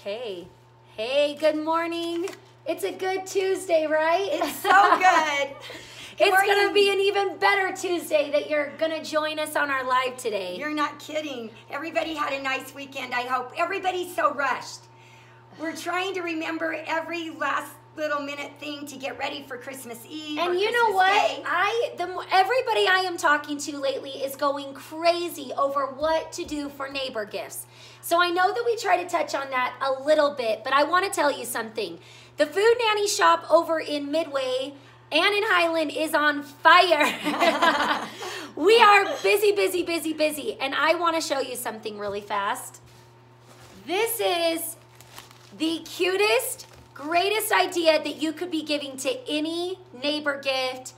Okay. Hey, good morning. It's a good Tuesday, right? It's so good. Good it's going to be an even better Tuesday that you're going to join us on our live today. You're not kidding. Everybody had a nice weekend, I hope. Everybody's so rushed. We're trying to remember every last little minute thing to get ready for Christmas Eve. and you know what? Day. I the everybody I am talking to lately is going crazy over what to do for neighbor gifts. So I know that we try to touch on that a little bit, but I want to tell you something. The Food Nanny shop over in Midway and in Highland is on fire. we are busy, busy, busy, busy, and I want to show you something really fast. This is the cutest, greatest idea that you could be giving to any neighbor gift,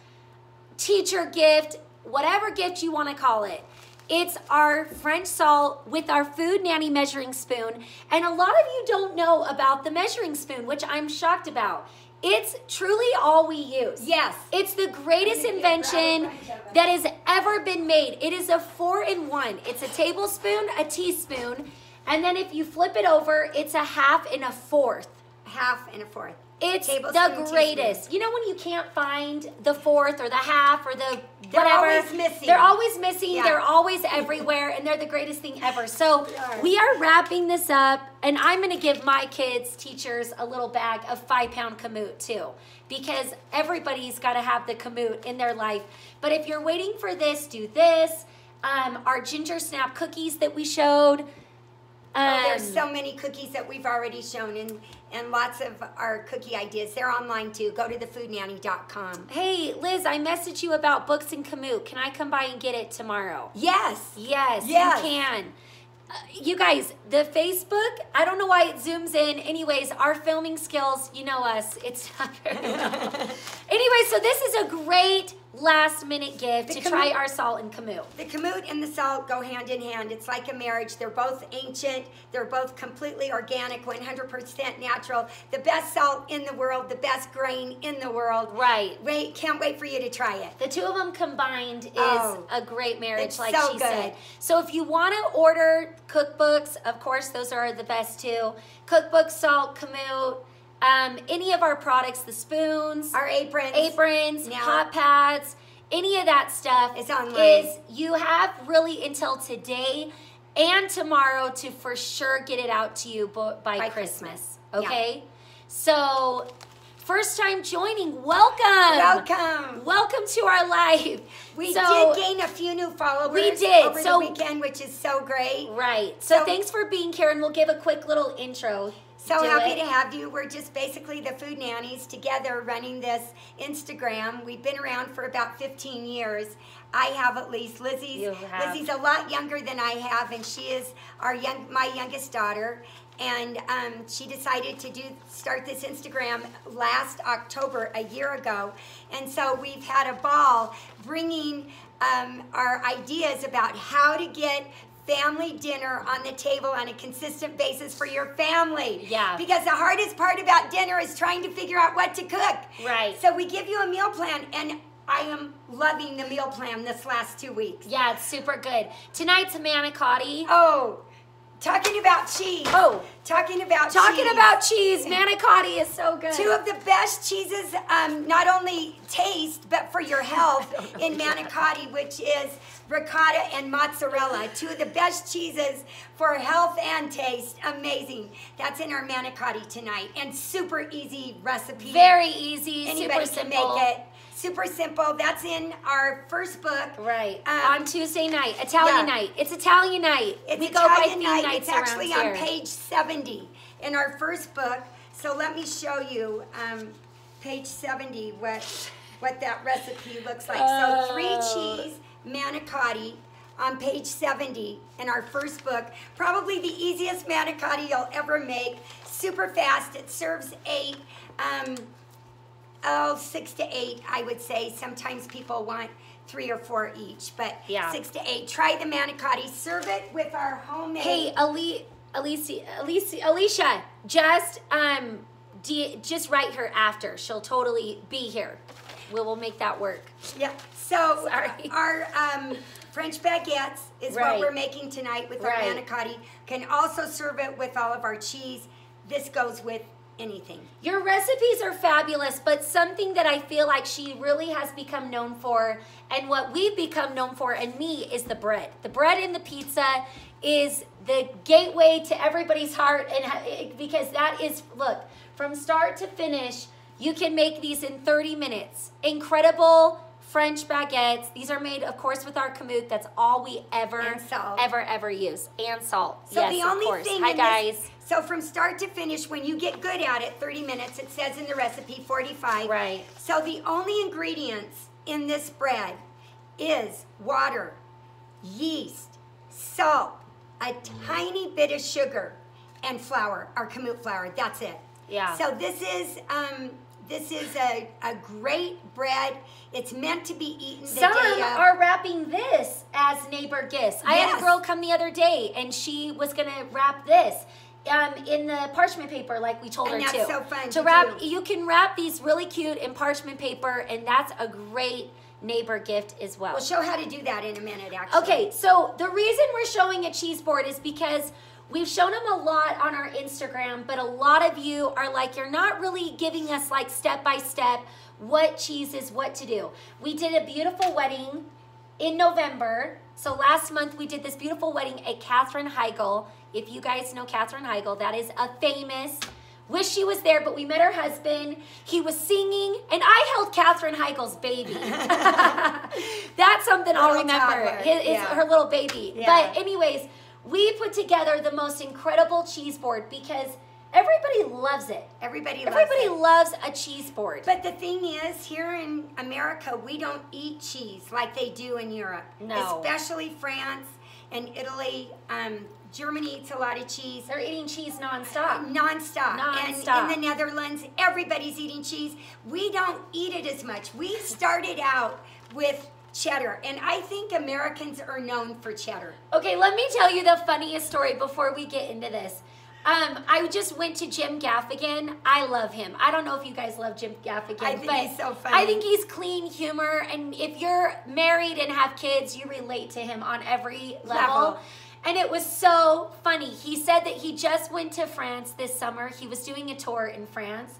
teacher gift, whatever gift you want to call it. It's our French salt with our food nanny measuring spoon. And a lot of you don't know about the measuring spoon, which I'm shocked about. It's truly all we use. Yes. It's the greatest I'm gonna get invention right in front of it. that has ever been made. It is a four in one. It's a tablespoon, a teaspoon, and then if you flip it over, it's a half and a fourth. Half and a fourth. It's the teaspoon. greatest. You know when you can't find the fourth or the half or the They're whatever. always missing. They're always missing. Yeah. They're always everywhere, and they're the greatest thing ever. So are. we are wrapping this up, and I'm going to give my kids, teachers, a little bag of five pound kamut too, because everybody's got to have the kamut in their life. But if you're waiting for this, do this. Um, our ginger snap cookies that we showed. Oh, there's um, so many cookies that we've already shown and, and lots of our cookie ideas. They're online too. Go to thefoodnanny.com. Hey, Liz, I messaged you about books and Kamut. Can I come by and get it tomorrow? Yes. Yes, Yes. you can. Uh, you guys, the Facebook, I don't know why it zooms in. Anyways, our filming skills, you know us, it's not very well. anyway, so this is a great last minute gift The to try our salt and Kamut. The kamut and the salt go hand in hand. It's like a marriage. They're both ancient. They're both completely organic, 100% natural. The best salt in the world, the best grain in the world. Right. Wait, can't wait for you to try it. The two of them combined is Oh, a great marriage, like so she good. said. So if you want to order cookbooks, of course, those are the best too. Cookbook, salt, kamut, um, any of our products, the spoons, Our aprons. aprons, Now- hot pads, any of that stuff It's online. is you have really until today and tomorrow to for sure get it out to you by, By Christmas. Christmas. Yeah. Okay? So, first time joining, welcome. Welcome. Welcome to our live. We So- did gain a few new followers We did, over so- the weekend, which is so great. Right. So, So- thanks for being here, and we'll give a quick little intro. So happy it. to have you. We're just basically the food nannies together running this Instagram. We've been around for about 15 years. I have at least. Lizi's You have. Lizi's a lot younger than I have, and she is our young my youngest daughter. And um, she decided to do start this Instagram last October, a year ago. And so we've had a ball bringing um, our ideas about how to get family dinner on the table on a consistent basis for your family. Yeah. Because the hardest part about dinner is trying to figure out what to cook. Right. So we give you a meal plan, and I am loving the meal plan this last two weeks. Yeah, it's super good. Tonight's manicotti. Oh, talking about cheese. Oh. talking about Talking cheese. about cheese, manicotti is so good. Two of the best cheeses, um, not only taste, but for your health in manicotti, which is ricotta and mozzarella. Two of the best cheeses for health and taste. Amazing. That's in our manicotti tonight. And super easy recipe. Very easy, Anybody super can simple. make it. Super simple. That's in our first book. Right. Um, on Tuesday night, Italian yeah. night. It's Italian night. It's we go by Italian night. nights It's actually on page 70 in our first book. So let me show you um, page 70 what what that recipe looks like. so three cheese manicotti on page 70 in our first book. Probably the easiest manicotti you'll ever make. Super fast. It serves eight. Um, oh, six to eight, I would say. Sometimes people want three or four each, but Yeah. six to eight. Try the manicotti. Serve it with our homemade. Hey, Ali, Alicia, Alicia, Alicia, just um, just write her after. She'll totally be here. We will make that work. Yeah. So Sorry. our um, French baguettes is Right. what we're making tonight with our manicotti. Can also serve it with all of our cheese. this goes with anything. Your recipes are fabulous, but something that I feel like she really has become known for, and what we've become known for, and me, is the bread. The bread in the pizza is the gateway to everybody's heart, and because that is look from start to finish. You can make these in 30 minutes. Incredible French baguettes. These are made, of course, with our kamut. That's all we ever, ever, ever use. And salt. So yes, the only of course. thing Hi, guys. This, so from start to finish, when you get good at it, 30 minutes, it says in the recipe 45. Right. So the only ingredients in this bread is water, yeast, salt, a tiny bit of sugar, and flour, our kamut flour. That's it. Yeah. So this is um, this is a, a great bread. It's meant to be eaten Some are wrapping this as neighbor gifts. I had a girl come the other day and she was gonna wrap this um, in the parchment paper, like we told And her that's to. so fun to to wrap, do. you can wrap these really cute in parchment paper, and that's a great neighbor gift as well. We'll show how to do that in a minute, actually. Okay, so the reason we're showing a cheese board is because we've shown them a lot on our Instagram, but a lot of you are like, you're not really giving us like step by step what cheese is what to do. We did a beautiful wedding in November. So last month we did this beautiful wedding at Katherine Heigl. If you guys know Katherine Heigl, that is a famous. Wish she was there, but we met her husband. He was singing, and I held Katherine Heigl's baby. That's something I'll remember. toddler, His, yeah. her little baby. Yeah. But anyways, we put together the most incredible cheese board because everybody loves it. Everybody loves Everybody it. loves a cheese board. But the thing is, here in America, we don't eat cheese like they do in Europe. No. Especially France and Italy. Um, Germany eats a lot of cheese. They're eating cheese nonstop. Non-stop. Non-stop. And in the Netherlands, everybody's eating cheese. We don't eat it as much. We started out with cheddar. And I think Americans are known for cheddar. Okay, let me tell you the funniest story before we get into this. Um, I just went to Jim Gaffigan. I love him. I don't know if you guys love Jim Gaffigan, I think but he's so funny. I think he's clean humor, and if you're married and have kids, you relate to him on every level. Level. And it was so funny. He said that he just went to France this summer. He was doing a tour in France.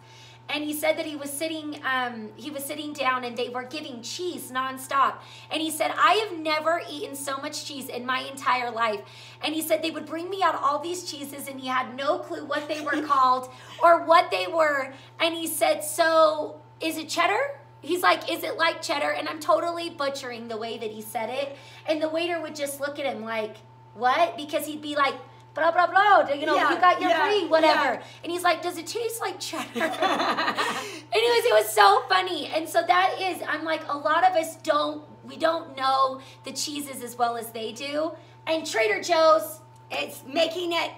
And he said that he was sitting, um, he was sitting down, and they were giving cheese nonstop. And he said, "I have never eaten so much cheese in my entire life." And he said they would bring me out all these cheeses, and he had no clue what they were called or what they were. And he said, "So is it cheddar?" He's like, "Is it like cheddar?" And I'm totally butchering the way that he said it. And the waiter would just look at him like, "What?" Because he'd be like. Blah blah blah. You know, Yeah, you got your yeah, brie, whatever. yeah. And he's like, "Does it taste like cheddar?" Anyways, it was so funny. And so that is, I'm like, a lot of us don't, we don't know the cheeses as well as they do. And Trader Joe's, It's making it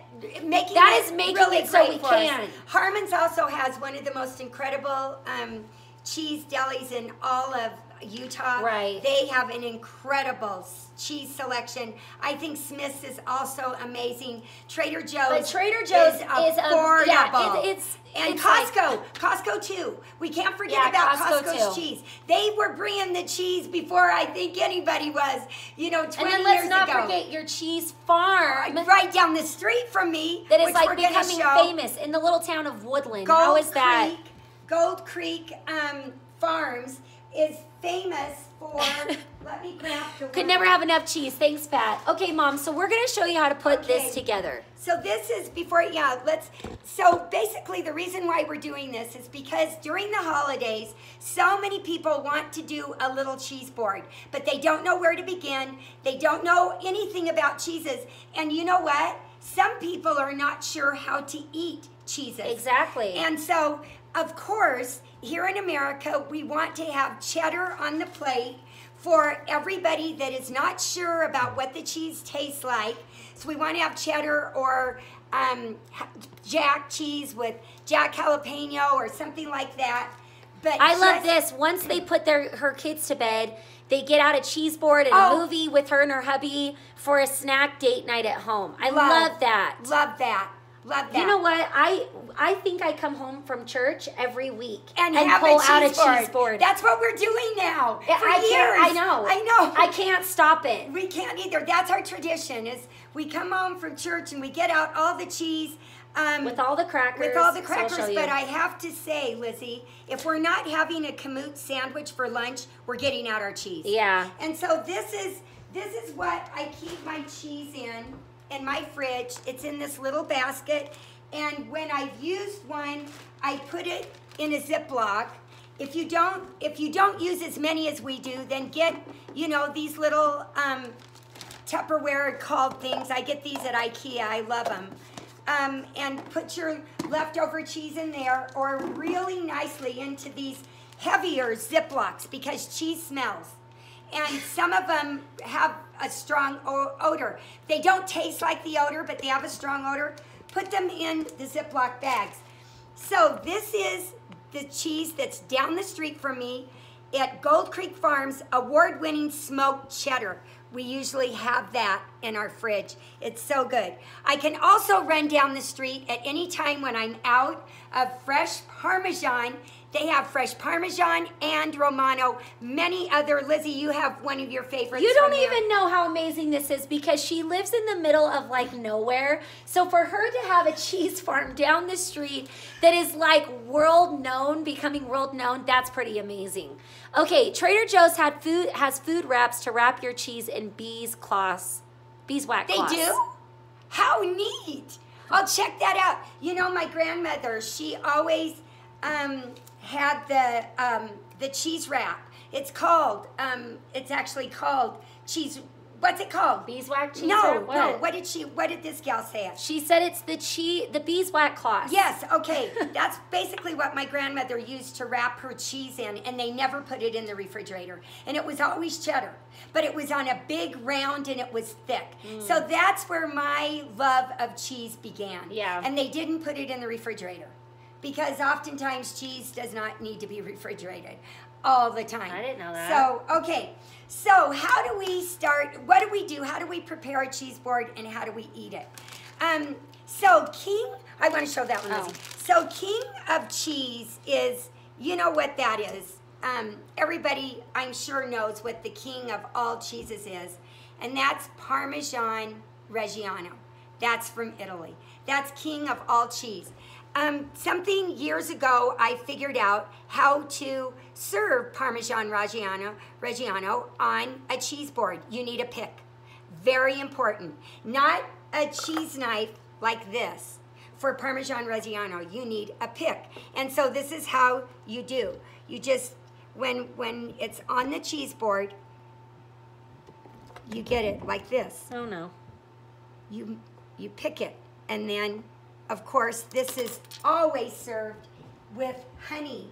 making That it is making really it so we us. can. Harmon's also has one of the most incredible um, cheese delis in all of Utah. Right. They have an incredible cheese selection. I think Smith's is also amazing. Trader Joe's. But Trader Joe's is is, affordable. yeah, it- it's- and it's like- Costco, Costco too. We can't forget Yeah, about Costco Costco's too. cheese. They were bringing the cheese before I think anybody was. You know, 20 years ago. and then let's not ago. forget your cheese farm right down the street from me. that is like becoming famous in the little town of Woodland. Gold How is that? Creek, Gold Creek um, Farms is famous for. let me grab the Could word. never have enough cheese. Thanks, Pat. Okay, Mom, so we're going to show you how to put Okay. this together. So this is before, yeah, let's, so basically the reason why we're doing this is because during the holidays, so many people want to do a little cheese board, but they don't know where to begin. They don't know anything about cheeses. And you know what? Some people are not sure how to eat cheeses. Exactly. And so, of course, here in America, we want to have cheddar on the plate for everybody that is not sure about what the cheese tastes like. So we want to have cheddar or um, jack cheese with jack jalapeno or something like that. But I love this. Once they put their her kids to bed, they get out a cheese board and Oh. a movie with her and her hubby for a snack date night at home. I Love. love that. Love that. Love that. You know what? I I think I come home from church every week And, have pull a out a board. cheese board. That's what we're doing now. For I years. I know. I know. I can't stop it. We can't either. That's our tradition. Is we come home from church and we get out all the cheese. Um, With all the crackers. with all the crackers, you. but I have to say, Lizi, if we're not having a Kamut sandwich for lunch, we're getting out our cheese. Yeah. And so this is this is what I keep my cheese in in my fridge. It's in this little basket, and when I've used one, I put it in a Ziploc. If you don't if you don't use as many as we do, then get you know these little um, Tupperware called things. I get these at IKEA. I love them. Um, and put your leftover cheese in there or really nicely into these heavier Ziplocs because cheese smells. And some of them have a strong odor. They don't taste like the odor, but they have a strong odor. Put them in the Ziploc bags. So this is the cheese that's down the street from me at Gold Creek Farms, award-winning smoked cheddar. We usually have that in our fridge. It's so good. I can also run down the street at any time when I'm out of fresh Parmesan. They have fresh Parmesan and Romano. Many other, Lizi, you have one of your favorites. You don't even know how amazing this is because she lives in the middle of like nowhere. So for her to have a cheese farm down the street that is like world known, becoming world known, that's pretty amazing. Okay, Trader Joe's had food has food wraps to wrap your cheese in beeswax, beeswax They cloths. do? How neat. I'll check that out. You know, my grandmother, she always um, had the um, the cheese wrap. It's called, um, it's actually called cheese, what's it called? Beeswax cheese No, wrap? no. What? What did she, what did this gal say? She said it's the cheese, the beeswax cloth. Yes, okay. That's basically what my grandmother used to wrap her cheese in, and they never put it in the refrigerator. And it was always cheddar, but it was on a big round and it was thick. Mm. So that's where my love of cheese began. Yeah. And they didn't put it in the refrigerator because oftentimes cheese does not need to be refrigerated all the time. I didn't know that. So, okay. So, how do we start? What do we do? How do we prepare a cheese board and how do we eat it? Um, so, King, I want to show that one. Oh. So, King of Cheese is, you know what that is. Um, everybody, I'm sure, knows what the king of all cheeses is, and that's Parmesan Reggiano. That's from Italy. That's king of all cheese. Um, something years ago, I figured out how to serve Parmesan Reggiano, Reggiano on a cheese board. You need a pick. Very important. Not a cheese knife like this. For Parmesan Reggiano, you need a pick. And so this is how you do. You just, when, when it's on the cheese board, you get it like this Oh no. you you pick it and then of course this is always served with honey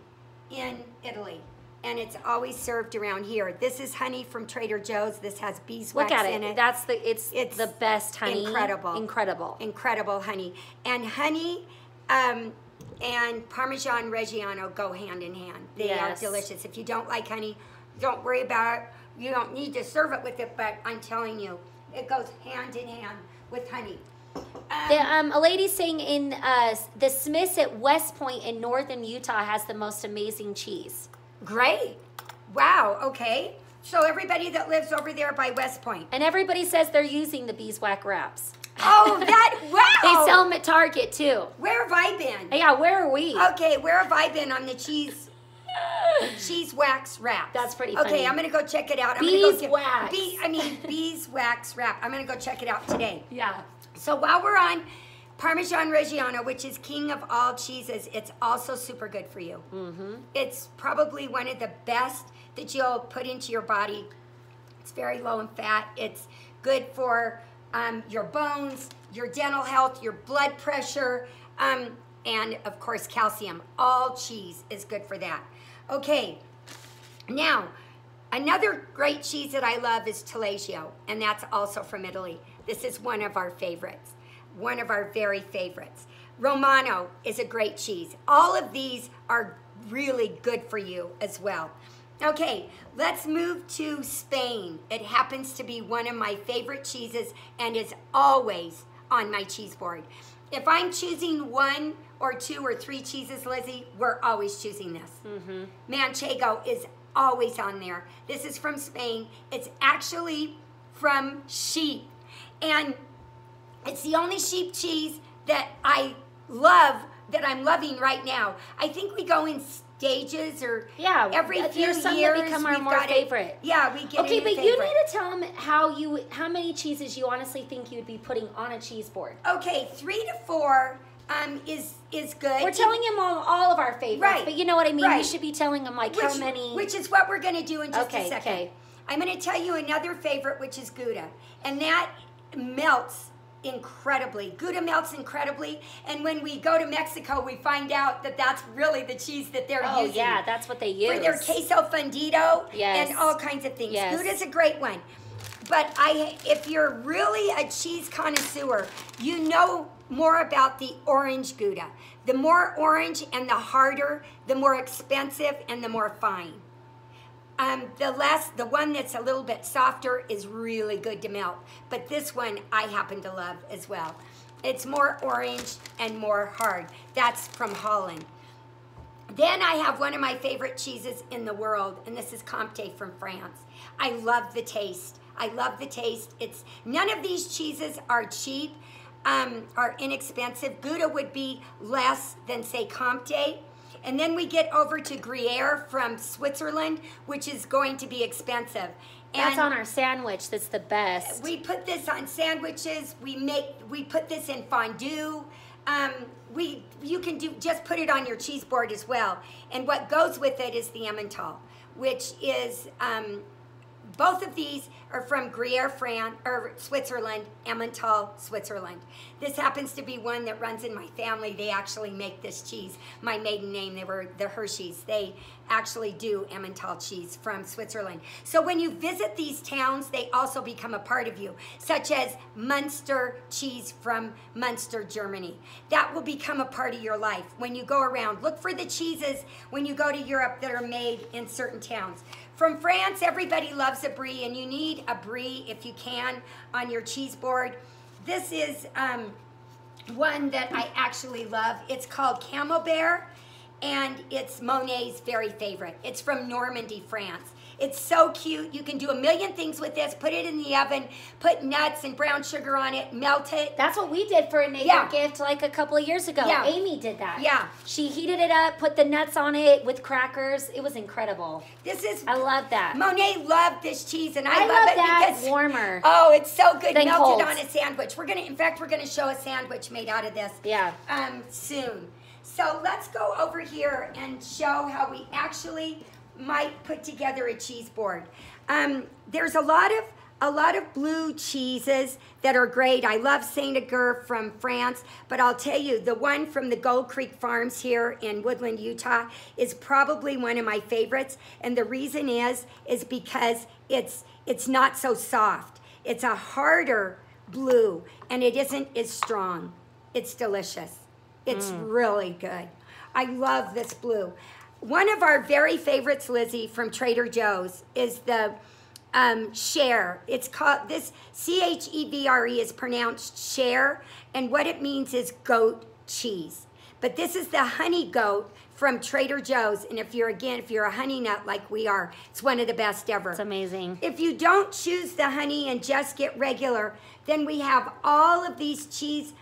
in Italy and it's always served around here this is honey from Trader Joe's this has beeswax in it. Look at in it. it That's the it's, It's the best honey. incredible. Incredible. incredible honey and honey um, and Parmesan Reggiano go hand in hand they Yes. are delicious if you don't like honey don't worry about it you don't need to serve it with it but I'm telling you it goes hand in hand with honey The, um, a lady saying in uh, the Smiths at West Point in northern Utah has the most amazing cheese. Great. Wow. Okay. So everybody that lives over there by West Point. And everybody says they're using the beeswax wraps. Oh, that wow. They sell them at Target too. Where have I been? Yeah, where are we? Okay, where have I been on the cheese cheese wax wrap? That's pretty funny. Okay. I'm gonna go check it out. I'm gonna go get- Beeswax. Bee, I mean beeswax wrap. I'm gonna go check it out today. Yeah. So while we're on Parmesan Reggiano, which is king of all cheeses, it's also super good for you. Mm-hmm. It's probably one of the best that you'll put into your body. It's very low in fat. It's good for um, your bones, your dental health, your blood pressure, um, and of course, calcium. All cheese is good for that. Okay, now, another great cheese that I love is Taleggio, and that's also from Italy. This is one of our favorites, one of our very favorites. Romano is a great cheese. All of these are really good for you as well. Okay, let's move to Spain. It happens to be one of my favorite cheeses and is always on my cheese board. If I'm choosing one or two or three cheeses, Lizi, we're always choosing this. Mm-hmm. Manchego is always on there. This is from Spain. It's actually from sheep. And it's the only sheep cheese that I love that I'm loving right now. I think we go in stages or Yeah, every uh, few some that years become our more got a- favorite. yeah, we get Okay, but you need to tell them how you how many cheeses you honestly think you'd be putting on a cheese board. Okay, three to four um, is is good. We're telling him all, all of our favorites, Right, but you know what I mean. We should be telling them like which, how many. Which is what we're going to do in just Okay, a second. okay. I'm going to tell you another favorite, which is Gouda, and that melts incredibly. Gouda melts incredibly, and when we go to Mexico, we find out that that's really the cheese that they're oh using. yeah, that's what they use. for their queso fundido Yes. and all kinds of things. Yes. Gouda's a great one. But I, if you're really a cheese connoisseur, you know more about the orange Gouda. The more orange and the harder, the more expensive and the more fine. Um, the less, the one that's a little bit softer is really good to melt. But this one I happen to love as well. It's more orange and more hard. That's from Holland. Then I have one of my favorite cheeses in the world, and this is Comté from France. I love the taste. I love the taste. It's none of these cheeses are cheap, um, are inexpensive. Gouda would be less than say Comté. And then we get over to Gruyere from Switzerland, which is going to be expensive. That's And- on our sandwich. That's the best. we put this on sandwiches. We make we put this in fondue. Um, we you can do just put it on your cheese board as well. And what goes with it is the Emmental, which is um, both of these are from Gruyere, France, or Switzerland, Emmental, Switzerland. This happens to be one that runs in my family. They actually make this cheese. My maiden name, they were the Hershey's. They actually do Emmental cheese from Switzerland. So when you visit these towns, they also become a part of you, such as Munster cheese from Munster, Germany. That will become a part of your life when you go around. Look for the cheeses when you go to Europe that are made in certain towns. From France, everybody loves a brie, and you need a brie if you can on your cheese board. This is um, one that I actually love. It's called Camembert, and it's Monet's very favorite. It's from Normandy, France. It's so cute. You can do a million things with this. Put it in the oven, put nuts and brown sugar on it, melt it. That's what we did for a neighbor Yeah. gift like a couple of years ago. Yeah. Amy did that. Yeah. She heated it up, put the nuts on it with crackers. It was incredible. This is I love that. Monet loved this cheese, and I, I love, love it that because warmer. Oh, it's so good. Melted cold. on a sandwich. We're gonna, in fact, we're gonna show a sandwich made out of this. Yeah. Um, soon. So let's go over here and show how we actually might put together a cheese board. Um, there's a lot of a lot of blue cheeses that are great. I love Saint Agur from France, but I'll tell you, the one from the Gold Creek Farms here in Woodland, Utah, is probably one of my favorites. And the reason is, is because it's it's not so soft. It's a harder blue, and it isn't as strong. It's delicious. It's really good. I love this blue. One of our very favorites, Lizi, from Trader Joe's is the um, share. It's called this C H E V R E is pronounced share, and what it means is goat cheese. But this is the honey goat from Trader Joe's, and if you're again, if you're a honey nut like we are, it's one of the best ever. It's amazing. If you don't choose the honey and just get regular, then we have all of these cheese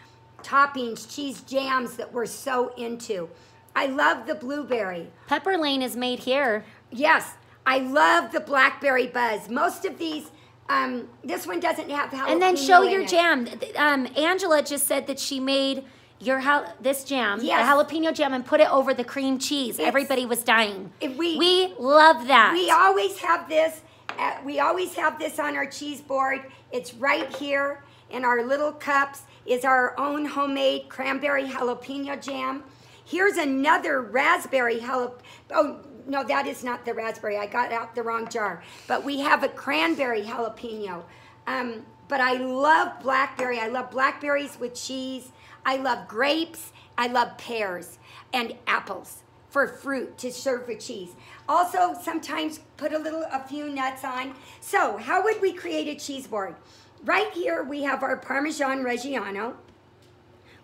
toppings, cheese jams that we're so into. I love the blueberry. Pepper Lane is made here. Yes, I love the blackberry buzz. Most of these, um, this one doesn't have jalapeno And then show your jam. Um, Angela just said that she made your jal- this jam, Yes. the jalapeno jam, and put it over the cream cheese. It's- Everybody was dying. We- we love that. We always have this. Uh, we always have this on our cheese board. It's right here in our little cups. Is our own homemade cranberry jalapeno jam. Here's another raspberry jalapeno. Oh no, that is not the raspberry. I got out the wrong jar. But we have a cranberry jalapeno. Um, but I love blackberry. I love blackberries with cheese. I love grapes. I love pears and apples for fruit to serve with cheese. Also, sometimes put a little, a few nuts on. So, how would we create a cheese board? Right here, we have our Parmesan Reggiano,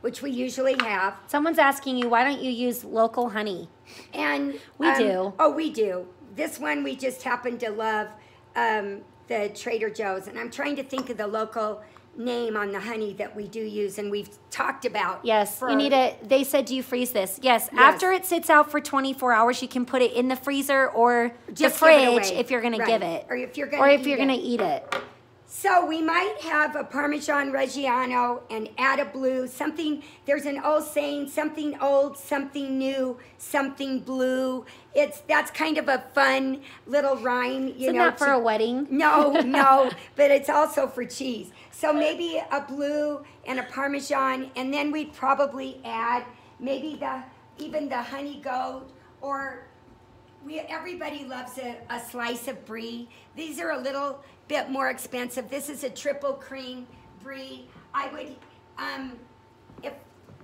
which we usually have. Someone's asking you, why don't you use local honey? And We um, do. Oh, we do. This one we just happen to love um, the Trader Joe's, and I'm trying to think of the local name on the honey that we do use and we've talked about. Yes, for- you need to. They said, do you freeze this? Yes. Yes. After it sits out for 24 hours, you can put it in the freezer or Just the fridge if you're going to give it, Or if you're gonna or if eat you're going to eat it. So we might have a Parmesan Reggiano and add a blue, something, there's an old saying, something old, something new, something blue. It's, that's kind of a fun little rhyme, you Isn't know. that for to- a wedding? No, no, but it's also for cheese. So maybe a blue and a Parmesan, and then we'd probably add maybe the, even the honey goat or we everybody loves a, a slice of brie. These are a little bit more expensive. This is a triple cream brie. I would, um, if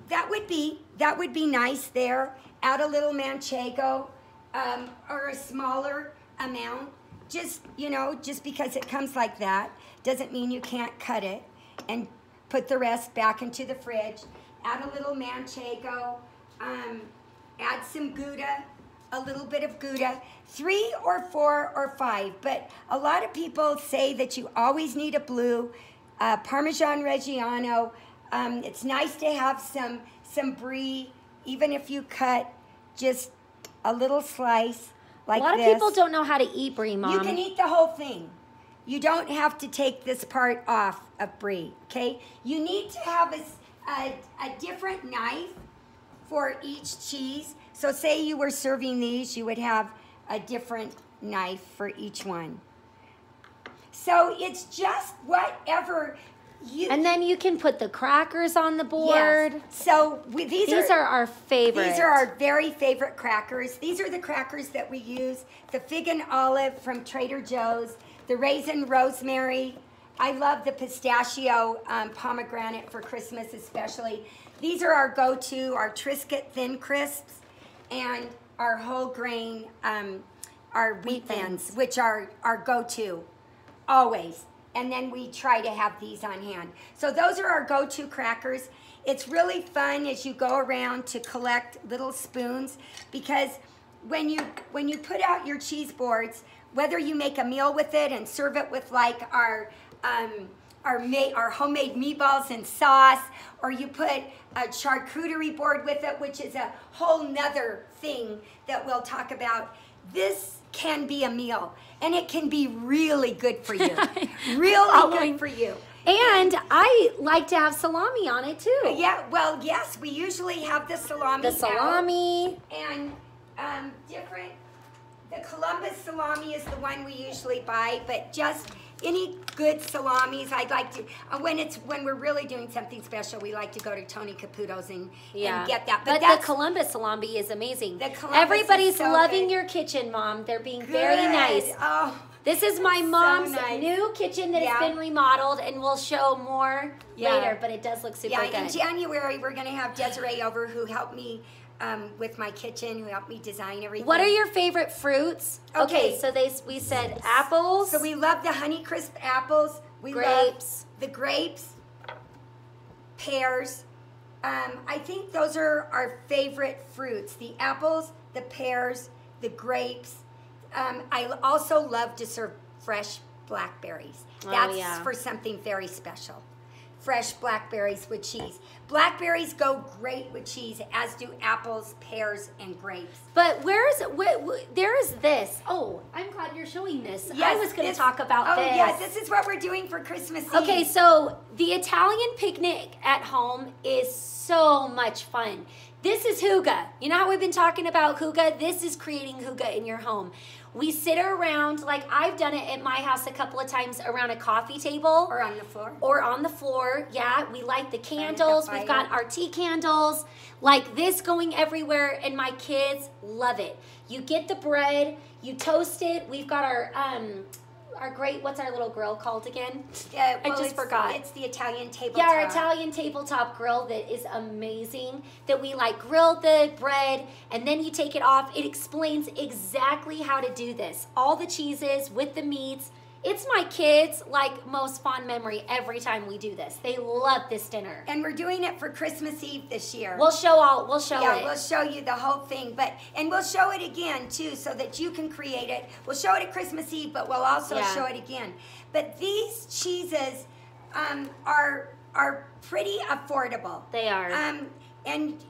that would be that would be nice there. Add a little manchego, um, or a smaller amount. Just you know, just because it comes like that doesn't mean you can't cut it and put the rest back into the fridge. Add a little manchego. Um, add some gouda a little bit of Gouda, three or four or five. But a lot of people say that you always need a blue, uh, Parmesan Reggiano. Um, it's nice to have some some brie, even if you cut just a little slice like a lot this. of people don't know how to eat brie, mom. You can eat the whole thing. You don't have to take this part off of brie, okay? You need to have a a different knife for each cheese. So say you were serving these, you would have a different knife for each one. So it's just whatever you and then you can put the crackers on the board. Yes. So we, these, These are our favorite. these are our very favorite crackers. These are the crackers that we use. The fig and olive from Trader Joe's, the raisin rosemary. I love the pistachio um, pomegranate for Christmas especially. These are our go-to, our Triscuit Thin Crisps, and our whole grain, um, our wheat Thins. which are our go-to always. And then we try to have these on hand. So those are our go-to crackers. It's really fun as you go around to collect little spoons because when you when you put out your cheese boards, whether you make a meal with it and serve it with like our um, our ma- our homemade meatballs and sauce, or you put a charcuterie board with it, which is a whole nother thing that we'll talk about. This can be a meal, and it can be really good for you. really Following- good for you. And I like to have salami on it too. Yeah, well, yes, we usually have the salami. The salami. and um, different. The Columbus salami is the one we usually buy, but just any good salamis, I'd like to. Uh, when it's when we're really doing something special, we like to go to Tony Caputo's and, and get that. But, that's the Columbus salami is amazing. The Columbus Everybody's so loving good. your kitchen, mom. They're being very nice. Oh, This is my So mom's nice. new kitchen that Yeah. has been remodeled, and we'll show more Yeah. later. But it does look super yeah. In good. January, we're gonna have Desiree over who helped me um, with my kitchen, who helped me design everything. What are your favorite fruits? Okay. so they we said apples. So we love the Honeycrisp apples. We love grapes. the grapes, pears. Um, I think those are our favorite fruits: the apples, the pears, the grapes. Um, I also love to serve fresh blackberries. Oh, That's yeah. for something very special. Fresh blackberries with cheese. Blackberries go great with cheese, as do apples, pears, and grapes. But where's wh- wh- there is this? Oh, I'm glad you're showing this. I was going to talk about oh, this. yeah, this is what we're doing for Christmas Eve. Okay, so the Italian picnic at home is so much fun. This is hygge. You know how we've been talking about hygge? This is creating hygge in your home. We sit around, like I've done it at my house a couple of times, around a coffee table or on the floor. or on the floor. Yeah, we light the candles. We've got our tea candles, like this going everywhere, and my kids love it. You get the bread, you toast it. We've got our um, our great. What's our little grill called again? Yeah, I just it's, forgot. It's the Italian tabletop. Yeah, our Italian tabletop grill that is amazing. That we like grill the bread and then you take it off. It explains exactly how to do this. All the cheeses with the meats. It's my kids' like most fond memory every time we do this. They love this dinner. And we're doing it for Christmas Eve this year. We'll show all. We'll show yeah, it. we'll show you the whole thing, but and we'll show it again too, so that you can create it. We'll show it at Christmas Eve, but we'll also Yeah. show it again. But these cheeses, um, are are pretty affordable. They are. Um, and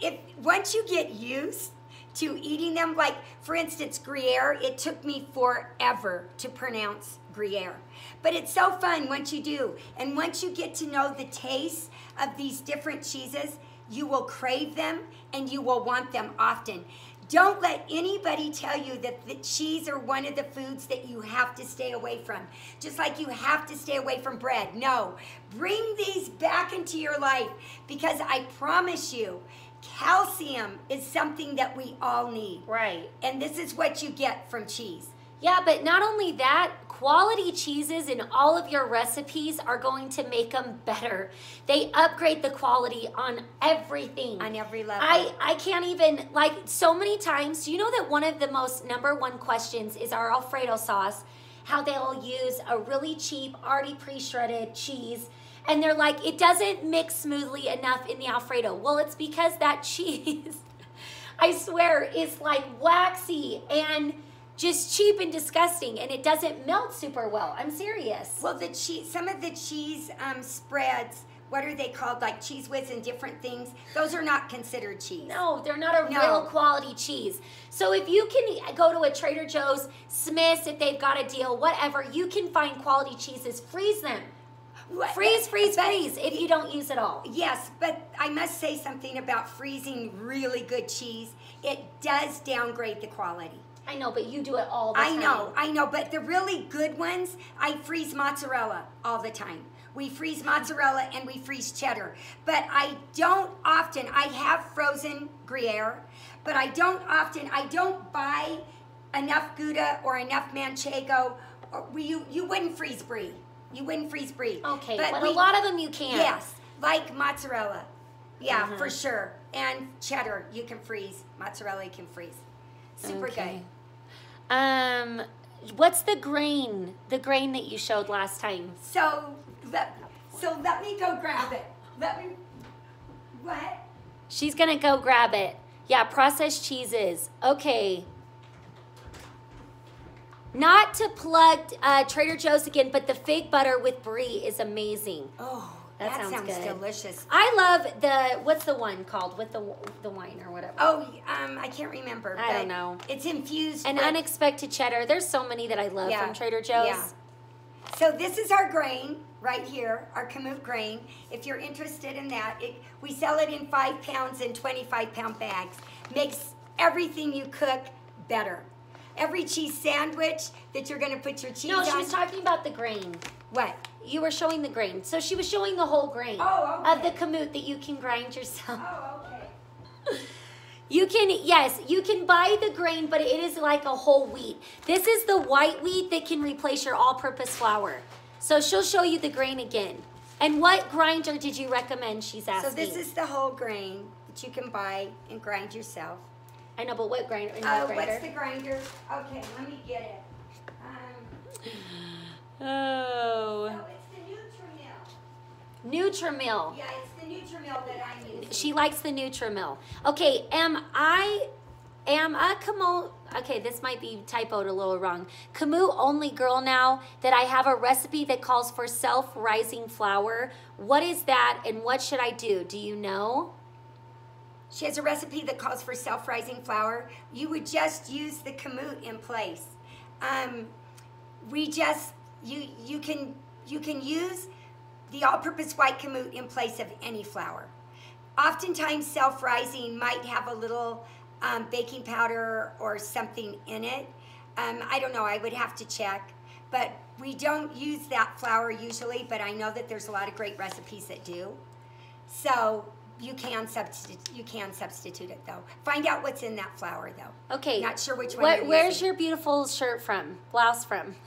if once you get used to eating them, like for instance, Gruyere, it took me forever to pronounce Gruyere. But it's so fun once you do. And once you get to know the taste of these different cheeses, you will crave them and you will want them often. Don't let anybody tell you that the cheese are one of the foods that you have to stay away from. Just like you have to stay away from bread. No, bring these back into your life because I promise you, calcium is something that we all need. Right. And this is what you get from cheese. Yeah, but not only that, quality cheeses in all of your recipes are going to make them better. They upgrade the quality on everything. On every level. I, I can't even, like, so many times, do you know that one of the most number one questions is our Alfredo sauce? How they'll use a really cheap, already pre shredded cheese. And they're like, it doesn't mix smoothly enough in the Alfredo. Well, it's because that cheese, I swear, is like waxy and just cheap and disgusting and it doesn't melt super well. I'm serious. Well, the cheese, some of the cheese um, spreads, what are they called? Like Cheez Whiz and different things. Those are not considered cheese. No, they're not a No. real quality cheese. So if you can go to a Trader Joe's, Smith's, if they've got a deal, whatever, you can find quality cheeses. Freeze them. Freeze, freeze, but- freeze if you don't use it all. Yes, but I must say something about freezing really good cheese. It does downgrade the quality. I know, but you do it all the I time. I know, I know, but the really good ones, I freeze mozzarella all the time. We freeze mozzarella and we freeze cheddar. But I don't often, I have frozen Gruyere, but I don't often, I don't buy enough Gouda or enough Manchego. Or you, you wouldn't freeze brie. You wouldn't freeze brie. Okay, but, we- a lot of them you can. Yes, like mozzarella. Yeah, Uh-huh. for sure. And cheddar, you can freeze. Mozzarella, you can freeze. Super Okay. Um, what's the grain? The grain that you showed last time. So let, so let me go grab it. Let me. What? She's gonna go grab it. Yeah, processed cheeses. Okay. Not to plug uh, Trader Joe's again, but the fig butter with brie is amazing. Oh, That that, sounds sounds, delicious. I love the what's the one called with the the wine or whatever. Oh, um, I can't remember. I don't know. It's infused. and with- unexpected cheddar. There's so many that I love Yeah, from Trader Joe's. yeah. So this is our grain right here, our kamut grain. If you're interested in that, it, we sell it in five pounds and 25 pound bags. Makes everything you cook better. Every cheese sandwich that you're gonna put your cheese No, she on. was talking about the grain. what? You were showing the grain. So she was showing the whole grain Oh, of the okay. kamut that you can grind yourself. Oh, okay. You can, yes, you can buy the grain, but it is like a whole wheat. This is the white wheat that can replace your all purpose flour. So she'll show you the grain again. And what grinder did you recommend? She's asking. So this is the whole grain that you can buy and grind yourself. I know, but what grinder? Oh, what what's the grinder? Okay, let me get it. Um, Oh. oh, it's the NutriMill. NutriMill. Yeah, it's the NutriMill that I'm using. She likes the NutriMill. Okay, am I am a Camus okay, this might be typoed a little wrong. Camus only girl now that I have a recipe that calls for self-rising flour. What is that and what should I do? Do you know? She has a recipe that calls for self-rising flour. You would just use the kamut in place. Um, we just you you can you can use the all-purpose white kamut in place of any flour. Oftentimes, self-rising might have a little um, baking powder or something in it. Um, I don't know. I would have to check. But we don't use that flour usually. But I know that there's a lot of great recipes that do. So you can substitute. You can substitute it though. Find out what's in that flour though. Okay. Not sure which one Where, you're where's using. your beautiful shirt from? Blouse from?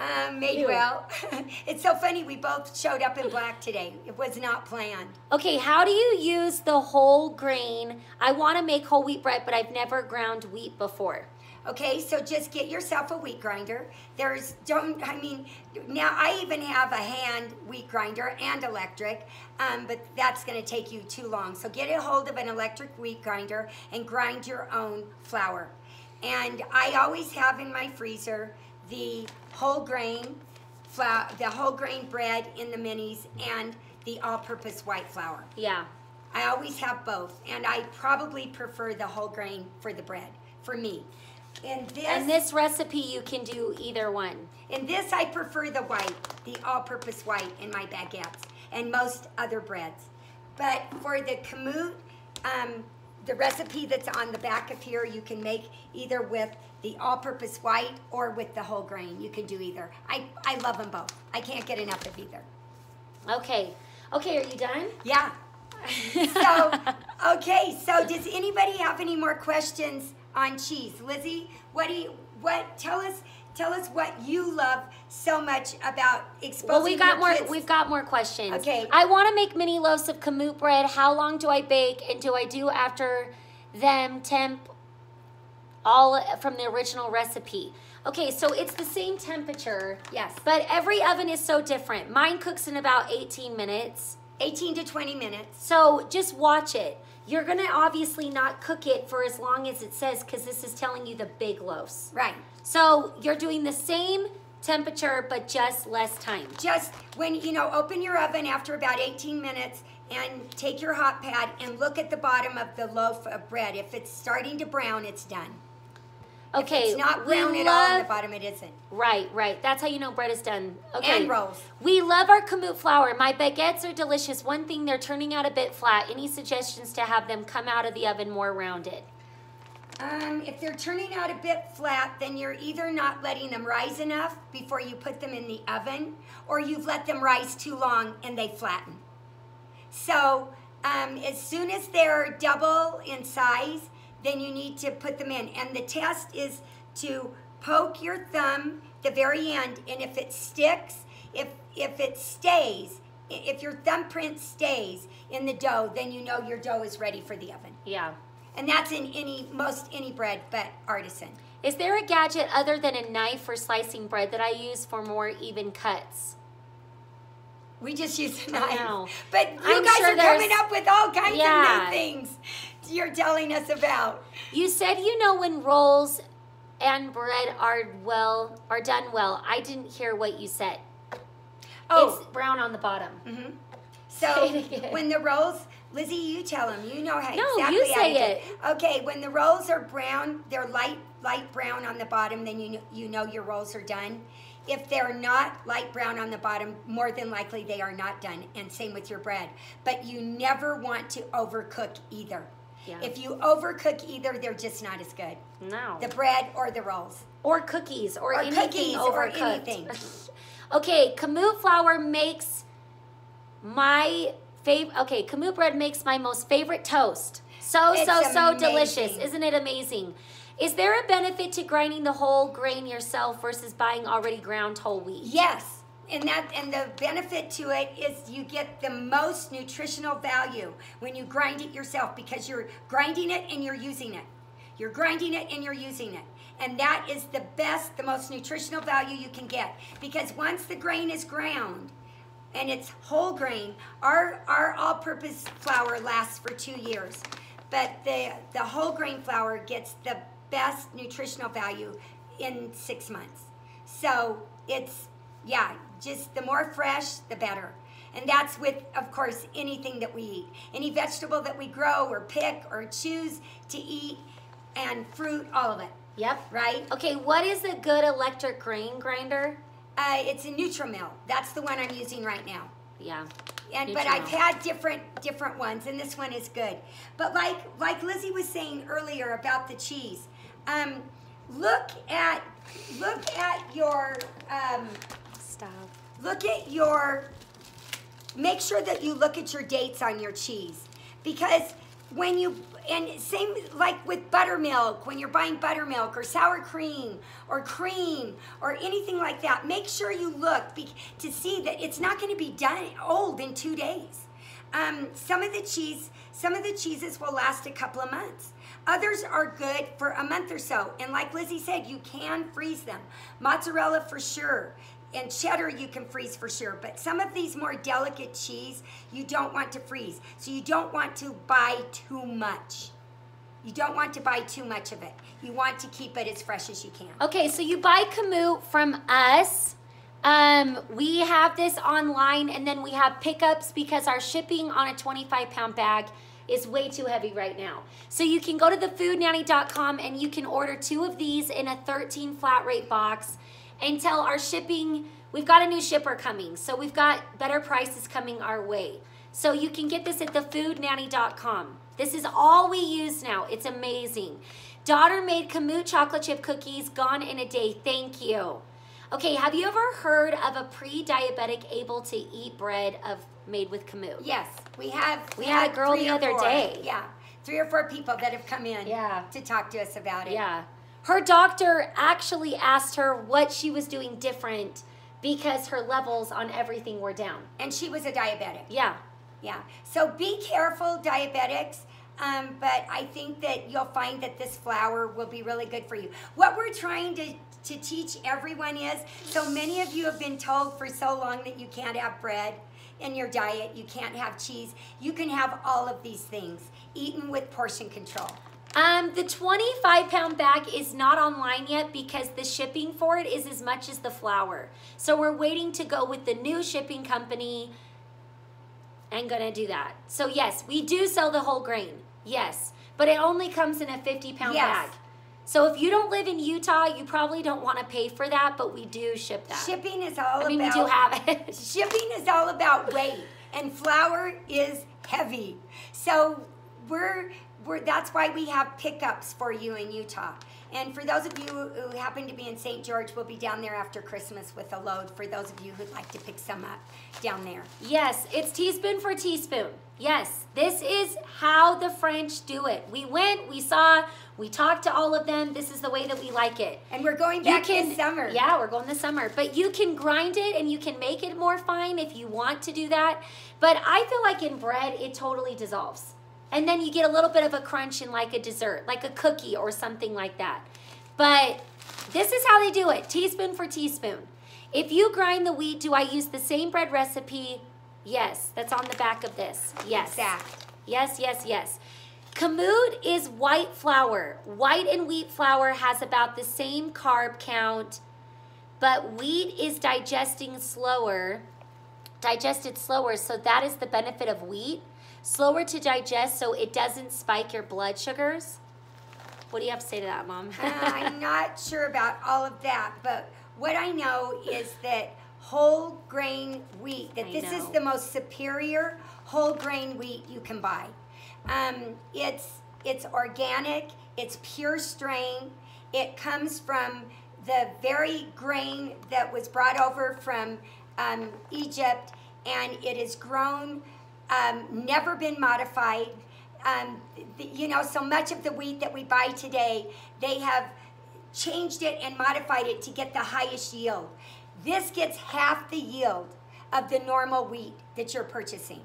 Um, made Ew. well. it's so funny. We both showed up in black today. It was not planned. Okay, how do you use the whole grain? I want to make whole wheat bread, but I've never ground wheat before. Okay, so just get yourself a wheat grinder. There's don't I mean now I even have a hand wheat grinder and electric, um, but that's going to take you too long. So get a hold of an electric wheat grinder and grind your own flour. And I always have in my freezer the whole grain flour, the whole grain bread in the minis, and the all-purpose white flour. Yeah. I always have both, and I probably prefer the whole grain for the bread for me. In this, And this recipe, you can do either one. in this, I prefer the white, the all-purpose white in my baguettes and most other breads. But for the kamut, um, the recipe that's on the back of here, you can make either with the all-purpose white or with the whole grain. You can do either. I, I love them both. I can't get enough of either. Okay. Okay, are you done? Yeah. So, okay, so does anybody have any more questions on cheese? Lizi, what do you, what, tell us, tell us what you love so much about exposing Well, we got more, kids. we've got more questions. Okay. I want to make mini loaves of kamut bread. How long do I bake, and do I do after them temp all from the original recipe? Okay, so it's the same temperature. Yes. But every oven is so different. Mine cooks in about 18 minutes. 18 to 20 minutes. So just watch it. You're gonna obviously not cook it for as long as it says because this is telling you the big loaves. Right. So you're doing the same temperature but just less time. Just when, you know, open your oven after about 18 minutes and take your hot pad and look at the bottom of the loaf of bread. If it's starting to brown, it's done. Okay, If it's not we brown at all on the bottom, it isn't. Right, right. That's how you know bread is done. Okay. And rolls. We love our kamut flour. My baguettes are delicious. One thing, they're turning out a bit flat. Any suggestions to have them come out of the oven more rounded? Um, if they're turning out a bit flat, then you're either not letting them rise enough before you put them in the oven, or you've let them rise too long and they flatten. So, um, as soon as they're double in size, then you need to put them in. And the test is to poke your thumb the very end, and if it sticks, if if it stays, if your thumbprint stays in the dough, then you know your dough is ready for the oven. Yeah. And that's in any most any bread but artisan. Is there a gadget other than a knife for slicing bread that I use for more even cuts? We just use a knife. But you I'm guys sure are coming up with all kinds Yeah. of new things you're telling us about. You said you know when rolls and bread are well are done well. I didn't hear what you said. Oh, It's brown on the bottom. Mm-hmm. so Say it again. when the rolls, Lizi, you tell them. You know how No, exactly you say it. Okay, when the rolls are brown, they're light light brown on the bottom. Then you know, you know your rolls are done. If they're not light brown on the bottom, more than likely they are not done. And same with your bread. But you never want to overcook either. Yeah. If you overcook either, they're just not as good. No. The bread or the rolls. or cookies or, Or anything cookies or overcooked. anything. okay, kamut flour makes my favorite. Okay, kamut bread makes my most favorite toast. So It's so so delicious, isn't it amazing? Is there a benefit to grinding the whole grain yourself versus buying already ground whole wheat? Yes. And that and the benefit to it is you get the most nutritional value when you grind it yourself because you're grinding it and you're using it. You're grinding it and you're using it. And that is the best, the most nutritional value you can get. Because once the grain is ground and it's whole grain, our our all-purpose flour lasts for two years. But the the whole grain flour gets the best nutritional value in six months. So it's yeah, just the more fresh, the better. And that's with, of course, anything that we eat. Any vegetable that we grow or pick or choose to eat, and fruit, all of it, Yep. right? Okay, what is a good electric grain grinder? Uh, it's a NutriMill. That's the one I'm using right now. Yeah. And but I've had different different ones, and this one is good. But like like Lizi was saying earlier about the cheese, um, look at look at your um, Look at your make sure that you look at your dates on your cheese because when you and same like with buttermilk when you're buying buttermilk or sour cream or cream or anything like that make sure you look to see that it's not going to be done old in two days um, some of the cheese some of the cheeses will last a couple of months Others are good for a month or so. And like Lizi said, you can freeze them. Mozzarella for sure. And cheddar you can freeze for sure. But some of these more delicate cheese, you don't want to freeze. So you don't want to buy too much. You don't want to buy too much of it. You want to keep it as fresh as you can. Okay, so you buy kamut from us. Um, we have this online and then we have pickups because our shipping on a 25 pound bag is way too heavy right now. So you can go to thefoodnanny.com and you can order two of these in a 13 flat rate box until our shipping, we've got a new shipper coming. So we've got better prices coming our way. So you can get this at thefoodnanny.com. This is all we use now. It's amazing. Daughter made Kamut chocolate chip cookies, gone in a day. Thank you. Okay, have you ever heard of a pre-diabetic able to eat bread of made with Kamut? Yes, we have. We had a girl the other four. day. Yeah, three or four people that have come in. Yeah. To talk to us about it. Yeah. Her doctor actually asked her what she was doing different because her levels on everything were down. And she was a diabetic. Yeah. Yeah. So be careful, diabetics. Um, but I think that you'll find that this flour will be really good for you. What we're trying to, to teach everyone is so many of you have been told for so long that you can't have bread in your diet, you can't have cheese. You can have all of these things eaten with portion control. Um, the 25 pound bag is not online yet because the shipping for it is as much as the flour. So we're waiting to go with the new shipping company and gonna do that. So yes, we do sell the whole grain. Yes, but it only comes in a 50 pound Yes. bag. So if you don't live in Utah, you probably don't want to pay for that, but we do ship that. Shipping is all I mean, about we do have it. shipping is all about weight and flour is heavy so we're, we're that's why we have pickups for you in utah and for those of you who happen to be in st george we'll be down there after christmas with a load for those of you who'd like to pick some up down there Yes, it's teaspoon for teaspoon. Yes, this is how the French do it. We went, we saw, we talked to all of them. This is the way that we like it. and we're going You back can this summer Yeah, we're going this summer. But you can grind it and you can make it more fine if you want to do that. But I feel like in bread it totally dissolves. And then you get a little bit of a crunch in like a dessert, like a cookie or something like that. But this is how they do it, teaspoon for teaspoon. If you grind the wheat, do I use the same bread recipe? Yes, that's on the back of this. Yes. Exact. Yes, yes, yes. Kamut is white flour. White and wheat flour has about the same carb count, but wheat is digesting slower, digested slower, so that is the benefit of wheat. Slower to digest so it doesn't spike your blood sugars. What do you have to say to that, Mom? Uh, I'm not sure about all of that, but what I know is that whole grain wheat, that I this is the most superior whole grain wheat you can buy. Um, it's it's organic, it's pure strain. It comes from the very grain that was brought over from um, Egypt, and it is grown, um, never been modified. Um, you know, so much of the wheat that we buy today, they have changed it and modified it to get the highest yield. This gets half the yield of the normal wheat that you're purchasing.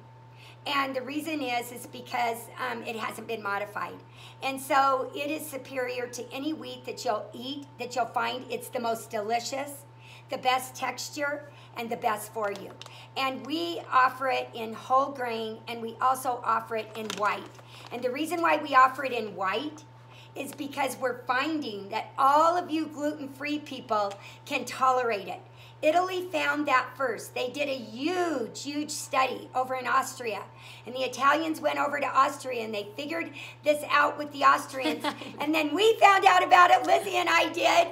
And the reason is is because um, it hasn't been modified. And so it is superior to any wheat that you'll eat, that you'll find. It's the most delicious, the best texture, and the best for you. And we offer it in whole grain and we also offer it in white. And the reason why we offer it in white is because we're finding that all of you gluten free people can tolerate it. Italy found that first. They did a huge, huge study over in Austria. And the Italians went over to Austria and they figured this out with the Austrians. and then we found out about it, Lizi and I did.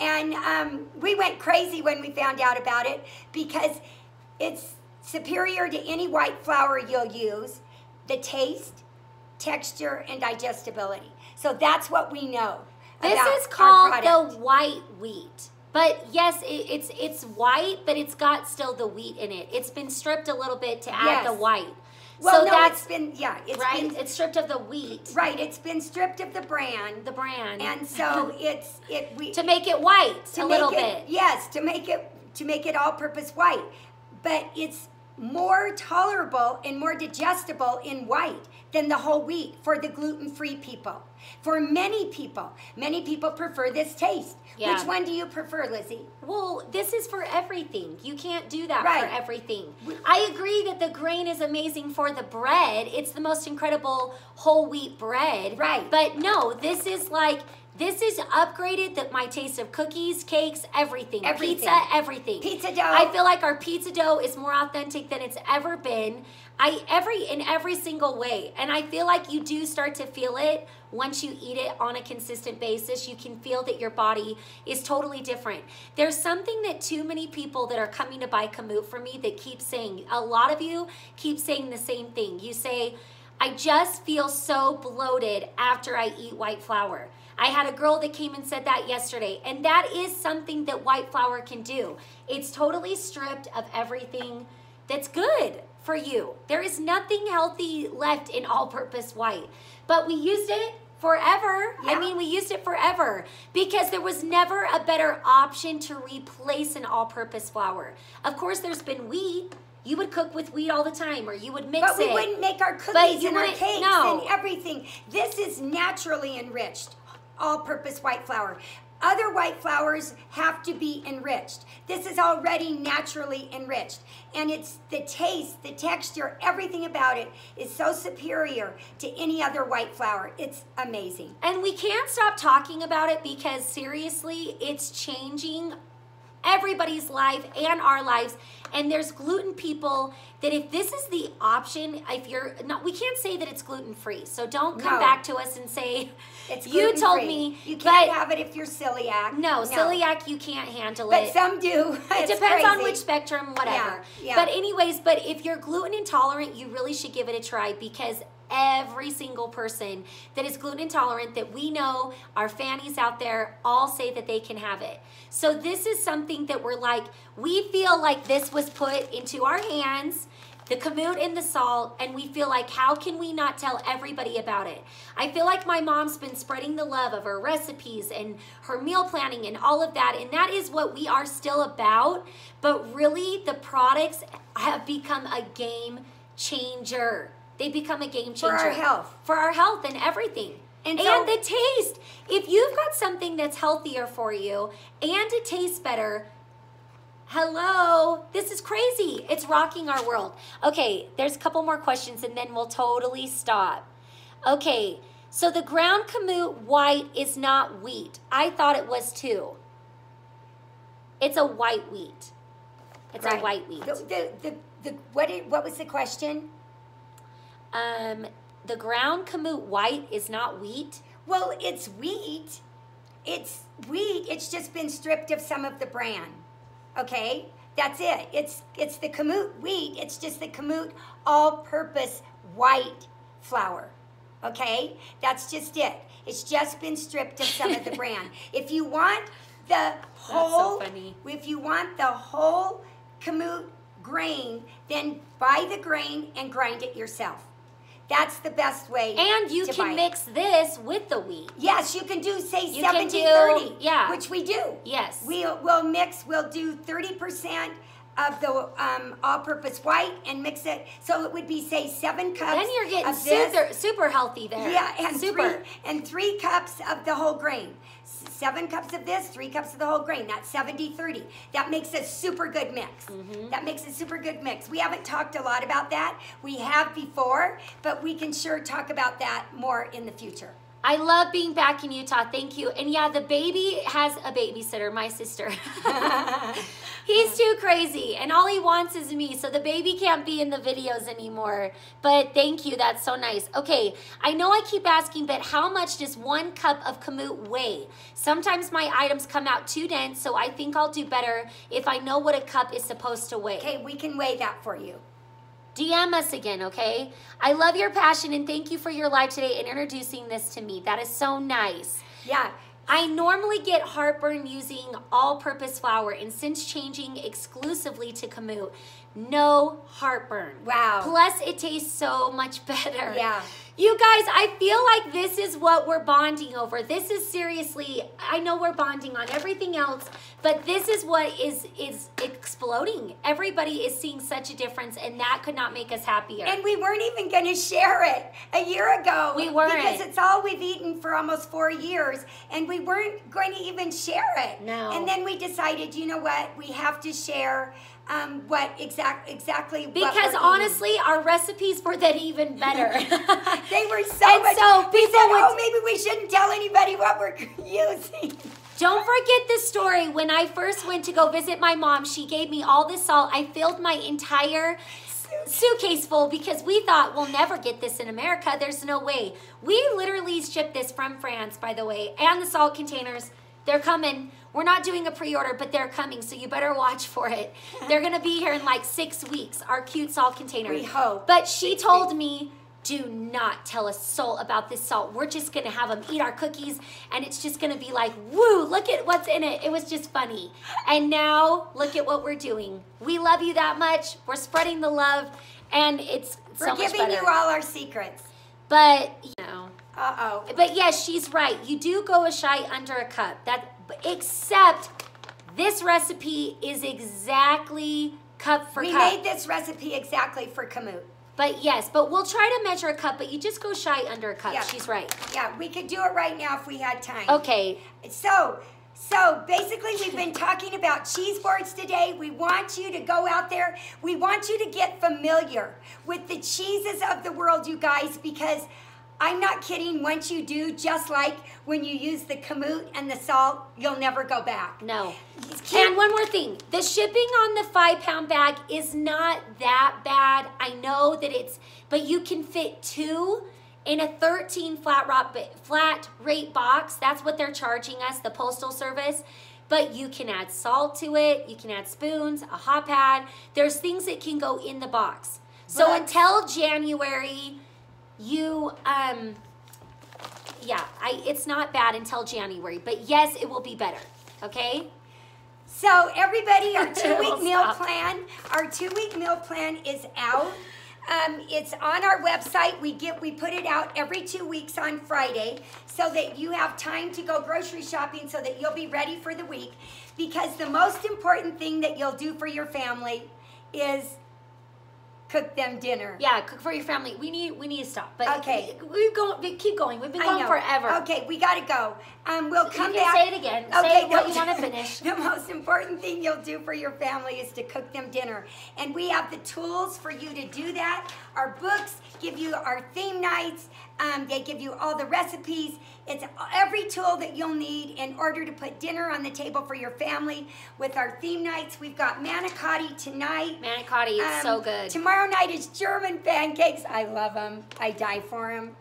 And um, we went crazy when we found out about it because it's superior to any white flour you'll use. The taste, texture, and digestibility. So that's what we know. This about is called the white wheat. But yes, it, it's it's white, but it's got still the wheat in it. It's been stripped a little bit to add Yes. the white. Well, so no, that's it's been yeah, it's right. been it's stripped of the wheat, right. It's been stripped of the bran, the bran, and so it's it we to make it white to a make little it, bit. Yes, to make it to make it all-purpose white, but it's more tolerable and more digestible in white than the whole wheat for the gluten-free people. For many people, many people prefer this taste. Yeah. Which one do you prefer, Lizi? Well, this is for everything. You can't do that Right. for everything. I agree that the grain is amazing for the bread. It's the most incredible whole wheat bread. Right. But no, this is like this is upgraded that my taste of cookies, cakes, everything, Everything. pizza, everything. Pizza dough. I feel like our pizza dough is more authentic than it's ever been. I every in every single way. And I feel like you do start to feel it once you eat it on a consistent basis. You can feel that your body is totally different. There's something that too many people that are coming to buy Kamut from me that keep saying, a lot of you keep saying the same thing. You say, I just feel so bloated after I eat white flour. I had a girl that came and said that yesterday, and that is something that white flour can do. It's totally stripped of everything that's good for you. There is nothing healthy left in all purpose white, but we used it forever. Yeah. I mean, we used it forever because there was never a better option to replace an all purpose flour. Of course, there's been wheat. You would cook with wheat all the time, or you would mix it. But we it. wouldn't make our cookies and our cakes no. and everything. This is naturally enriched, all-purpose white flour. Other white flours have to be enriched. This is already naturally enriched. And it's the taste, the texture, everything about it is so superior to any other white flour. It's amazing. And we can't stop talking about it because seriously, it's changing everybody's life and our lives. And there's gluten people that if this is the option, if you're not, we can't say that it's gluten free. So don't come No. back to us and say, It's you told me, you can't have it if you're celiac. no, celiac, you can't handle But it. But some do. it depends on which spectrum, whatever. Yeah, yeah. But anyways, but if you're gluten intolerant, you really should give it a try because every single person that is gluten intolerant that we know, our fannies out there, all say that they can have it. So this is something that we're like, we feel like this was put into our hands the kamut and the salt, and we feel like, how can we not tell everybody about it? I feel like my mom's been spreading the love of her recipes and her meal planning and all of that, and that is what we are still about. But really, the products have become a game changer. They become a game changer For our health. for our health and everything. And And, the taste. If you've got something that's healthier for you and it tastes better, hello, this is crazy. It's rocking our world. Okay, there's a couple more questions and then we'll totally stop. Okay, so the ground kamut white is not wheat. I thought it was too. It's a white wheat. It's a white wheat. The, the, the, the, what, did, what was the question? Um, the ground kamut white is not wheat. Well, it's wheat. It's wheat. It's just been stripped of some of the bran. Okay, that's it. It's it's the kamut wheat. It's just the kamut all-purpose white flour. Okay, that's just it. It's just been stripped of some of the bran. If you want the so whole, funny. if you want the whole kamut grain, then buy the grain and grind it yourself. That's the best way. And you can buy it. mix this with the wheat. Yes, you can do say You 70 do- 30. yeah. Which we do. Yes. We'll we'll mix, we'll do 30% of the um, all-purpose white and mix it so it would be say seven cups. Then you're getting super super healthy there. Yeah, and super. three and three cups of the whole grain. Seven cups of this, three cups of the whole grain. That's 70 30. That makes a super good mix. Mm-hmm. That makes a super good mix. We haven't talked a lot about that. We have before, but we can sure talk about that more in the future. I love being back in Utah. Thank you. And yeah, the baby has a babysitter, my sister. He's too crazy, and all he wants is me. So the baby can't be in the videos anymore. But thank you. That's so nice. Okay, I know I keep asking, but how much does one cup of kamut weigh? Sometimes my items come out too dense, so I think I'll do better if I know what a cup is supposed to weigh. Okay, we can weigh that for you. DM us again, okay? I love your passion and thank you for your live today and introducing this to me. That is so nice. Yeah. I normally get heartburn using all purpose flour, and since changing exclusively to Kamut, no heartburn. Wow. Plus, it tastes so much better. Yeah. You guys, I feel like this is what we're bonding over. This is seriously, I know we're bonding on everything else, but this is what is is exploding. Everybody is seeing such a difference, and that could not make us happier. And we weren't even going to share it a year ago. We weren't. Because it's all we've eaten for almost four years, and we weren't going to even share it. No. And then we decided, you know what? We have to share um, what exact exactly Because we're eating. honestly, our recipes were then even better. they were so And much. so we people said, would- oh, maybe we shouldn't tell anybody what we're using. Don't forget the story. When I first went to go visit my mom, she gave me all this salt. I filled my entire suitcase full because we thought we'll never get this in America. There's no way. We literally shipped this from France, by the way, and the salt containers. They're coming. We're not doing a pre-order, but they're coming, so you better watch for it. They're gonna be here in like six weeks. Our cute salt container. We hope. But she told me, do not tell a soul about this salt. We're just gonna have them eat our cookies, and it's just gonna be like, woo, look at what's in it. It was just funny. And now, look at what we're doing. We love you that much. We're spreading the love, and it's so We're much giving you all our secrets. but, you know. Uh oh. But yes, she's right. You do go a shy under a cup. That except this recipe is exactly cup for We cup. made this recipe exactly for Kamut. but yes, but we'll try to measure a cup, but you just go shy under a cup. Yeah. She's right. Yeah, we could do it right now if we had time. Okay. So, so basically, we've been talking about cheese boards today. We want you to go out there. We want you to get familiar with the cheeses of the world, you guys, because I'm not kidding. Once you do, just like when you use the kamut and the salt, you'll never go back. No. Keep- And one more thing. The shipping on the five pound bag is not that bad. I know that it's, but you can fit two in a 13 flat, rot, flat rate box. That's what they're charging us, the postal service. But you can add salt to it. You can add spoons, a hot pad. There's things that can go in the box. So But- until January, you um yeah, I it's not bad until January, but yes, it will be better. Okay? So everybody, our two week meal stop. plan, our two week meal plan is out. Um, it's on our website. We get we put it out every two weeks on Friday, so that you have time to go grocery shopping, so that you'll be ready for the week. Because the most important thing that you'll do for your family is cook them dinner. Yeah, cook for your family. We need we need to stop. But Okay. we go we keep going. We've been going forever. Okay, we gotta go. Um, we'll come you can back. say it again. Say what you wanna finish. The most important thing you'll do for your family is to cook them dinner, and we have the tools for you to do that. Our books give you our theme nights. Um, they give you all the recipes. It's every tool that you'll need in order to put dinner on the table for your family. With our theme nights, we've got manicotti tonight. Manicotti is Um, so good. Tomorrow night is German pancakes. I love them. I die for them.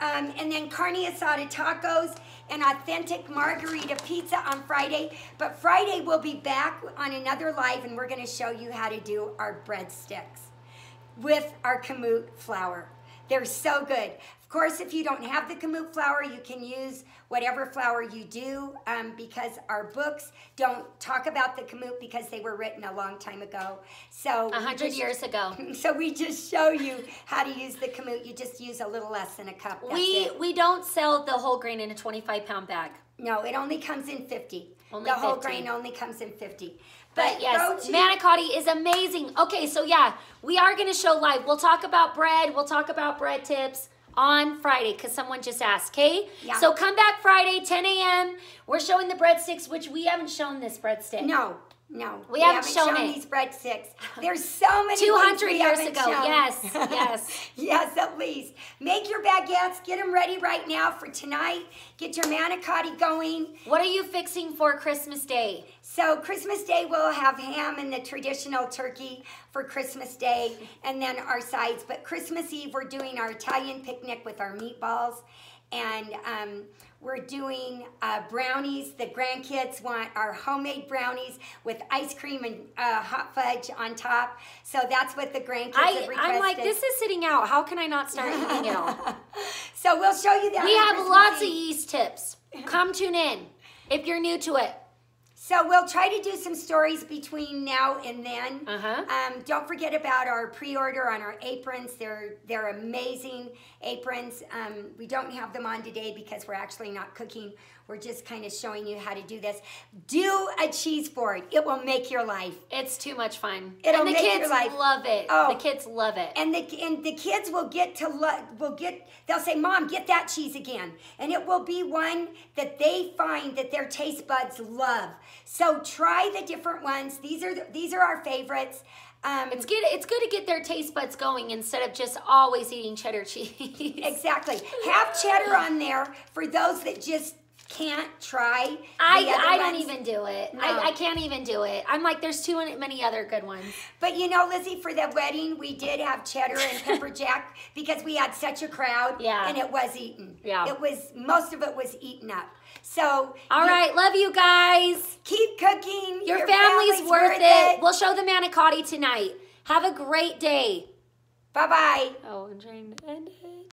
Um, and then carne asada tacos and authentic margarita pizza on Friday. But Friday we'll be back on another live and we're going to show you how to do our breadsticks with our kamut flour. They're so good. Of course, if you don't have the kamut flour, you can use whatever flour you do um, because our books don't talk about the kamut because they were written a long time ago. So A hundred just- years ago. So we just show you how to use the kamut. You just use a little less than a cup. That's we it. we don't sell the whole grain in a 25 pound bag. no, it only comes in 50. Only the whole grain only comes in 50. But yes, to- manicotti is amazing. Okay, so yeah, we are going to show live. We'll talk about bread. We'll talk about bread tips on Friday because someone just asked. Okay, Yeah. so come back Friday, 10 a.m. We're showing the breadsticks, which we haven't shown this breadstick. No, no. We haven't shown it. these breadsticks. There's so many. 200 years ago. shown. Yes, yes. yes, at least. Make your baguettes. Get them ready right now for tonight. Get your manicotti going. What are you fixing for Christmas Day? So Christmas Day we'll have ham and the traditional turkey for Christmas Day, and then our sides. But Christmas Eve we're doing our Italian picnic with our meatballs, and um, we're doing uh, brownies. The grandkids want our homemade brownies with ice cream and uh, hot fudge on top. So that's what the grandkids have I, requested. I'm like, this is sitting out. How can I not start eating it all? so we'll show you that. We have lots of yeast tips. Come tune in if you're new to it. So we'll try to do some stories between now and then. Uh-huh. Um, don't forget about our pre-order on our aprons. They're they're amazing aprons. Um, we don't have them on today because we're actually not cooking. We're just kind of showing you how to do this. Do a cheese board. It will make your life. It's too much fun. It'll and the make your kids life- love it. Oh. The kids love it. And the and the kids will get to lo- will get they'll say, "Mom, get that cheese again." And it will be one that they find that their taste buds love. So try the different ones. These are the, these are our favorites. Um, It's good. It's good to get their taste buds going instead of just always eating cheddar cheese. exactly. Have cheddar on there for those that just can't try. I, I don't ones. even do it. No. I, I can't even do it. I'm like, there's too many other good ones. But you know, Lizi, for the wedding, we did have cheddar and pepper jack because we had such a crowd. Yeah. And it was eaten. Yeah. It was most of it was eaten up. So All you right, love you guys. keep cooking. Your, family's, worth it. We'll show the manicotti tonight. Have a great day. Bye bye. Oh, I'm trying to end it.